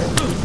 Yeah.